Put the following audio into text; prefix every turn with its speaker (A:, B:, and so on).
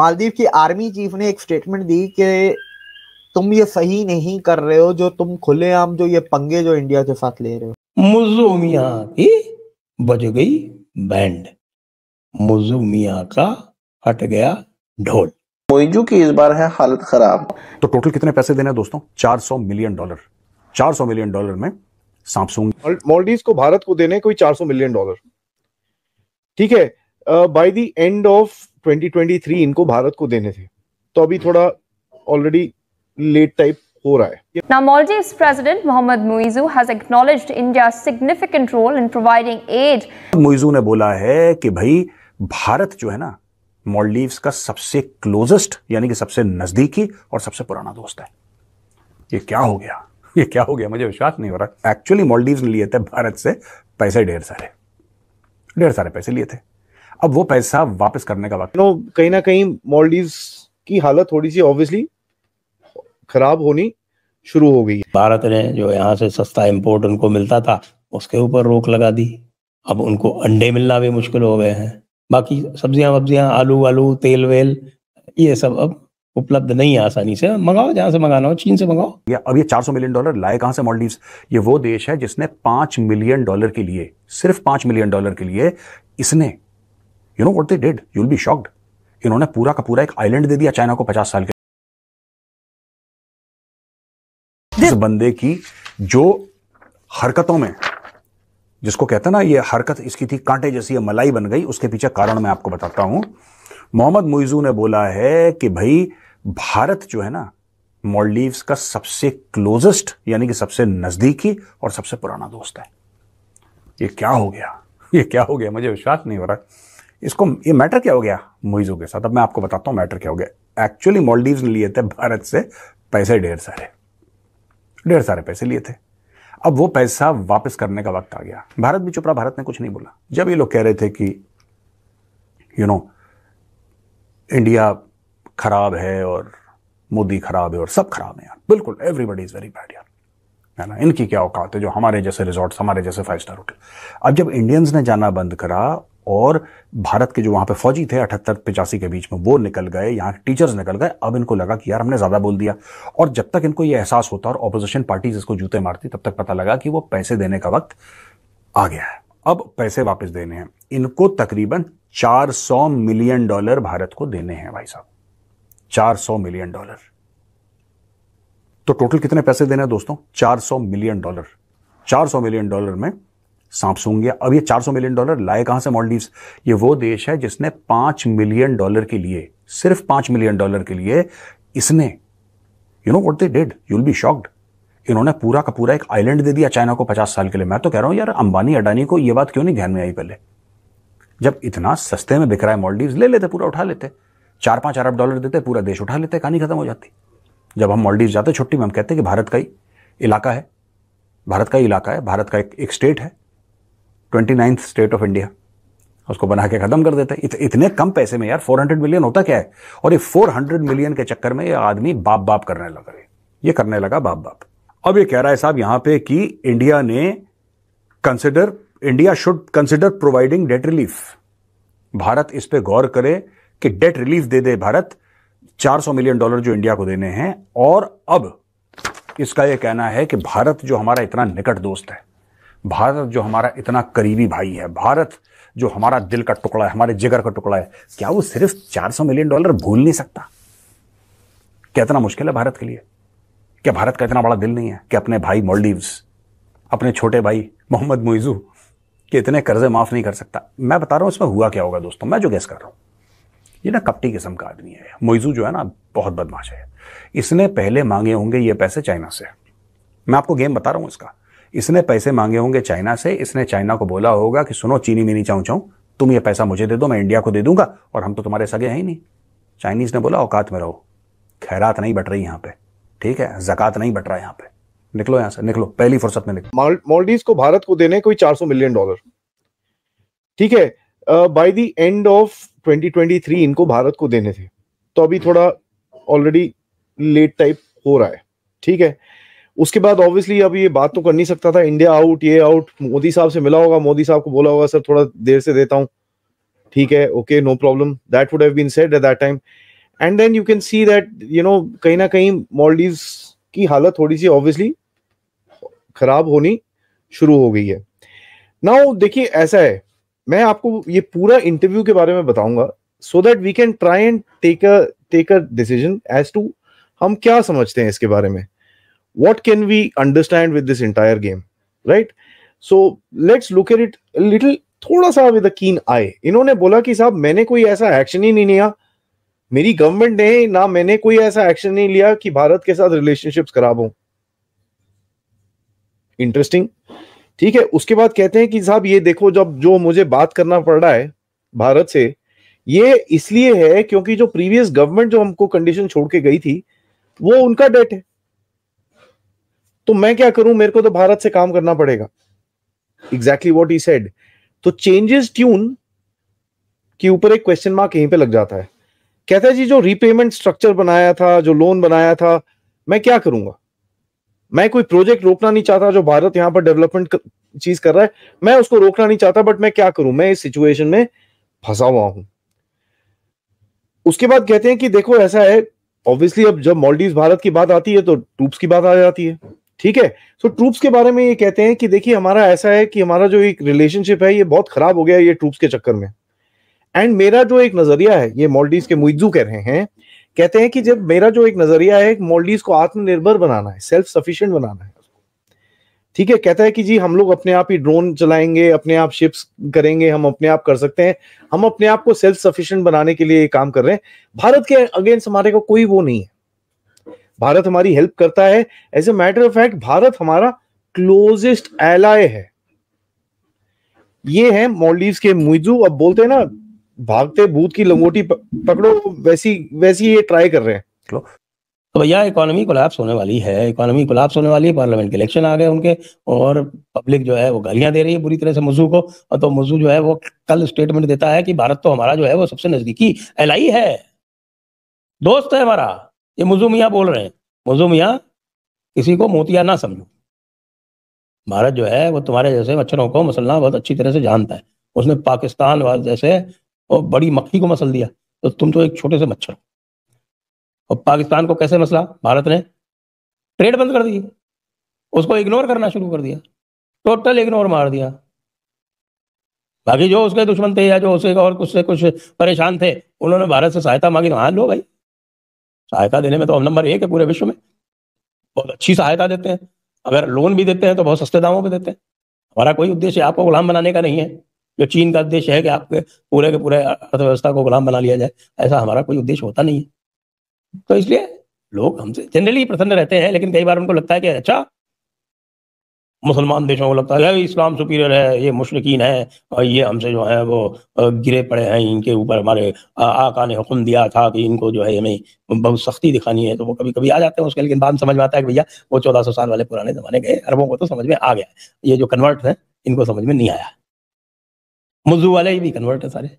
A: मालदीव की army chief ने एक स्टेटमेंट दी कि तुम ये सही नहीं कर रहे हो जो तुम खुलेआम जो ये पंगे जो इंडिया के साथ ले रहे हो।
B: मुजो मियाँ की बज गई बैंड। मुजो मियाँ का हट गया ढोल।
C: मोइजू की इस बार है हालत खराब।
D: तो टोटल कितने पैसे देने हैं दोस्तों? 400 मिलियन डॉलर। 400 मिलियन डॉलर में सैमसंग
E: मॉलडीव को भारत को देने कोई 400 मिलियन डॉलर। ठीक है बाय द एंड ऑफ़ 2023 इनको भारत को देने थे। तो अभी थोड़ा ऑलरेडी लेट टाइप हो रहा है।
F: Now, Maldives President Mohammad Muizu has acknowledged India's significant role in providing aid.
D: Muizzu ने बोला है कि भाई भारत जो है ना मॉलडीव्स का सबसे क्लोजेस्ट यानी कि सबसे नजदीकी और सबसे पुराना दोस्त है। ये क्या हो गया? ये क्या हो गया? मुझे विश्वास नहीं हो रहा। एक्चुअली मॉलडीव्स ने लिए थे भारत से पैसे ढेर सारे। ढेर सारे पैसे लिए थे। अब वो पैसा वापस करने का वक्त।
E: नो कहीं ना कहीं मॉलडीव्स की हालत थोड़ी सी ऑब्वियसली खराब होनी शुरू हो गई
B: भारत ने जो यहाँ से सस्ता इंपोर्ट उनको मिलता था उसके ऊपर रोक लगा दी। अब उनको अंडे मिलना भी मुश्किल हो गए हैं। बाकी सब्ज़ियाँ वब्जियाँ आलू वालू तेल वेल ये सब अब उपलब्ध नहीं है आसानी से। मंगाओ जहाँ से मंगाना हो चीन से मंगाओ।
D: या अब ये 400 मिलियन डॉलर लाए कहाँ से मॉलडीव्स ये वो देश है जिसने पाँच मिलियन डॉलर के लिए सिर्फ़ पाँच मिलियन डॉलर के लिए इसने you know what they did you will be shocked इन्होंने पूरा का पूरा एक आइलैंड दे दिया चाइना को पचास साल के इस बंदे की जो हरकतों में, जिसको कहते हैं ना, ये हरकत इसकी थी, कांटे जैसी ये मलाई बन गई, उसके पीछे कारण मैं आपको बताता हूँ। मोहम्मद मुइजू ने बोला है कि भाई, भारत जो है ना मॉलडीव्स का सबसे क्लोजेस्ट यानी कि सबसे नजदीकी और सबसे पुराना दोस्त है। ये क्या हो गया? ये क्या हो गया? मुझे विश्वास नहीं हो रहा। इसको, ये मैटर क्या हो गया? मुइजू के साथ। अब मैं आपको बताता हूँ मैटर क्या हो गया। एक्चुअली मॉलडीव्स ने लिए थे भारत से पैसे ढेर सारे। ढेर सारे पैसे लिए थे। अब वो पैसा वापस करने का वक्त आ गया। भारत भी चुप रहा, भारत ने कुछ नहीं बोला। जब ये लोग कह रहे थे कि यू नो इंडिया खराब है और मोदी खराब है और सब खराब है यार। बिल्कुल एवरीबडी इज़ वेरी बैड यार। है ना? इनकी क्या औकात है जो हमारे जैसे रिजॉर्ट हमारे जैसे फाइव स्टार होटल अब जब इंडियंस ने जाना बंद करा और भारत के जो वहाँ पे फौजी थे, अठहत्तर, पिचासी के बीच में, वो निकल गए, यहाँ टीचर्स निकल गए। अब इनको लगा कि यार हमने ज़्यादा बोल दिया। और जब तक इनको ये एहसास होता और ऑपोजिशन पार्टीज़ इसको जूते मारती, तब तक पता लगा कि वो पैसे देने का वक्त आ गया है। अब पैसे वापस देने हैं। इनको तकरीबन 400 मिलियन डॉलर भारत को देने हैं भाई साहब। 400 मिलियन डॉलर। तो टोटल कितने पैसे देने हैं दोस्तों? 400 मिलियन डॉलर। 400 मिलियन डॉलर में सैमसंग या अब ये 400 मिलियन डॉलर लाए कहाँ से मॉलडीव्स ये वो देश है जिसने पाँच मिलियन डॉलर के लिए सिर्फ़ पाँच मिलियन डॉलर के लिए इसने you know what they did will be shocked इन्होंने पूरा का पूरा एक आइलैंड दे दिया चाइना को पचास साल के लिए। मैं तो कह रहा हूँ यार अंबानी अडानी को यह बात क्यों नहीं ध्यान में आई पहले? जब इतना सस्ते में बिक रहा है मॉलडीव ले लेते पूरा उठा लेते। चार पाँच अरब डॉलर देते पूरा देश उठा लेते कहानी खत्म हो जाती। जब हम मॉलडीव जाते छुट्टी में हम कहते कि भारत का ही इलाका है। भारत का ही इलाका है भारत का एक, एक स्टेट है। Twenty ninth state of India उसको बना के खत्म कर देते इत, इतने कम पैसे में यार 400 मिलियन होता क्या है? और ये 400 मिलियन के चक्कर में ये आदमी बाप बाप करने लगा ये करने लगा बाप बाप अब ये कह रहा है साहब यहाँ पे कि इंडिया ने consider India should consider providing debt relief Bharat इस पर गौर करे कि डेट रिलीफ दे दे भारत। 400 मिलियन डॉलर जो इंडिया को देने हैं। और अब इसका यह कहना है कि भारत जो हमारा इतना निकट दोस्त है भारत जो हमारा इतना करीबी भाई है, भारत जो हमारा दिल का टुकड़ा है, हमारे जिगर का टुकड़ा है, क्या वो सिर्फ़ 400 मिलियन डॉलर भूल नहीं सकता? क्या इतना मुश्किल है भारत के लिए? क्या भारत का इतना बड़ा दिल नहीं है कि अपने भाई मॉलडीव्स अपने छोटे भाई मोहम्मद मोइजू, के इतने कर्जे माफ़ नहीं कर सकता? मैं बता रहा हूँ, इसमें हुआ क्या होगा दोस्तों? मैं जो गैस कर रहा हूँ, ये ना कपटी किस्म का आदमी है। मोइजू जो है ना, बहुत बदमाश है। इसने पहले मांगे होंगे ये पैसे चाइना से। मैं आपको गेम बता रहा हूँ इसका। इसने पैसे मांगे होंगे चाइना से, इसने चाइना को बोला होगा कि सुनो, चीनी मीनी चाहूँ चाहूँ तुम ये पैसा मुझे दे दो, मैं इंडिया को दे दूँगा, और हम तो तुम्हारे सगे हैं ही नहीं। चाइनीज़ ने बोला, औकात में रहो। खैरात नहीं बट रही यहाँ पे। ठीक है? जक़ात नहीं बट रहा है यहाँ पे। निकलो यहाँ से, निकलो। पहली फुर्सत में निकलो।
E: मॉलडीव को भारत को देने कोई 400 मिलियन डॉलर। ठीक है? बाय द एंड ऑफ़ 2023 इनको भारत को देने थे। तो अभी थोड़ा ऑलरेडी लेट टाइप हो रहा है। ठीक है? उसके बाद ऑब्वियसली अब ये बात तो कर नहीं सकता था। इंडिया आउट ये आउट मोदी साहब से मिला होगा, मोदी साहब को बोला होगा, सर, थोड़ा देर से देता हूँ। ठीक है okay no problem that would have been said at that time and then you can see that you know कहीं ना कहीं मॉलडीव की हालत थोड़ी सी ऑब्वियसली खराब होनी शुरू हो गई है। नाउ देखिए, ऐसा है। मैं आपको ये पूरा इंटरव्यू के बारे में बताऊँगा so that we can try and take a take a decision as to हम क्या समझते हैं इसके बारे में। What can we understand with this entire game, right? So, let's look at it a little थोड़ा सा विद कीन आई इन्होंने बोला कि साहब, मैंने कोई ऐसा एक्शन ही नहीं लिया। मेरी गवर्नमेंट ने ना मैंने कोई ऐसा एक्शन नहीं लिया कि भारत के साथ रिलेशनशिप्स खराब हो। इंटरेस्टिंग ठीक है, उसके बाद कहते हैं कि साहब, ये देखो, जब जो मुझे बात करना पड़ रहा है भारत से, ये इसलिए है क्योंकि जो प्रीवियस गवर्नमेंट जो हमको कंडीशन छोड़ के गई थी, वो उनका डेट है। तो मैं क्या करूँ? मेरे को तो भारत से काम करना पड़ेगा। एग्जैक्टली वॉट ही सेड तो चेंजेस ट्यून के ऊपर एक क्वेश्चन मार्क यहीं पे लग जाता है। कहता है जी, जो रीपेमेंट स्ट्रक्चर बनाया था, जो लोन बनाया था, मैं क्या करूँगा? मैं कोई प्रोजेक्ट रोकना नहीं चाहता जो भारत यहाँ पर डेवलपमेंट चीज़ कर रहा है। मैं उसको रोकना नहीं चाहता बट मैं क्या करूँ? मैं इस सिचुएशन में फंसा हुआ हूँ। उसके बाद कहते हैं कि देखो, ऐसा है ऑब्वियसली अब जब मॉलडीव भारत की बात आती है तो ट्रूप्स की बात आ जाती है। ठीक है? तो ट्रूप्स के बारे में ये कहते हैं कि देखिए, हमारा ऐसा है कि हमारा जो एक रिलेशनशिप है, ये बहुत खराब हो गया ये ट्रूप्स के चक्कर में। एंड मेरा जो एक नज़रिया है, ये मॉलडीव के मुइजू कह रहे हैं, कहते हैं कि जब मेरा जो एक नज़रिया है मॉलडीव को आत्मनिर्भर बनाना है सेल्फ सफिशिएंट बनाना है। ठीक है? कहता है कि जी, हम लोग अपने आप ही ड्रोन चलाएँगे, अपने आप शिप्स करेंगे, हम अपने आप कर सकते हैं। हम अपने आप को सेल्फ सफिशिएंट बनाने के लिए काम कर रहे हैं। भारत के अगेंस्ट हमारे को कोई वो नहीं है। भारत हमारी हेल्प करता है। As a matter of fact Bharat हमारा क्लोजेस्ट एलाय है। ये है मॉलडीव के मुइजू अब बोलते हैं ना, भागते भूत की लंगोटी पकड़ो, वैसी वैसी ये ट्राई कर रहे हैं।
B: तो भैया इकोनॉमी कोलैप्स होने वाली है। इकोनॉमी कोलैप्स होने वाली है। पार्लियामेंट के इलेक्शन आ गए उनके। और पब्लिक जो है, वो गालियाँ दे रही है बुरी तरह से मुजू को। और तो मुजू जो है, वो कल स्टेटमेंट देता है कि भारत तो हमारा जो है, वो सबसे नजदीकी एल है। दोस्त है हमारा। ये मुजू मियाँ बोल रहे हैं। मुजू मियाँ किसी को मोतिया ना समझो। भारत जो है, वो तुम्हारे जैसे मच्छरों को मसलना बहुत अच्छी तरह से जानता है। उसने पाकिस्तान वाले जैसे और बड़ी मक्खी को मसल दिया। तो तुम तो एक छोटे से मच्छर हो। और पाकिस्तान को कैसे मसला? भारत ने ट्रेड बंद कर दी। उसको इग्नोर करना शुरू कर दिया। टोटल इग्नोर मार दिया। बाकी जो उसके दुश्मन थे या जो उसे और कुछ से कुछ परेशान थे, उन्होंने भारत से सहायता मांगी। हाँ लो भाई। सहायता देने में तो हम नंबर एक है पूरे विश्व में। बहुत अच्छी सहायता देते हैं। अगर लोन भी देते हैं तो बहुत सस्ते दामों पर देते हैं। हमारा कोई उद्देश्य आपको गुलाम बनाने का नहीं है। जो चीन का उद्देश्य है कि आपके पूरे के पूरे अर्थव्यवस्था को गुलाम बना लिया जाए, ऐसा हमारा कोई उद्देश्य होता नहीं है। तो इसलिए लोग हमसे जनरली प्रसन्न रहते हैं, लेकिन कई बार उनको लगता है कि अच्छा मुसलमान देशों को लगता है इस्लाम सुपीरियर है, ये मुशरकिन है, और ये हमसे जो है वो गिरे पड़े हैं, इनके ऊपर हमारे आका ने हुक्म दिया था कि इनको जो है हमें बहुत सख्ती दिखानी है। तो वो कभी कभी आ जाते हैं, उसके लेकिन बाद समझ में आता है कि भैया, वो चौदह सौ साल वाले पुराने जमाने गए, अरबों को तो समझ में आ गया। ये जो कन्वर्ट है, इनको समझ में नहीं आया। मुजू वाले भी कन्वर्ट है सारे।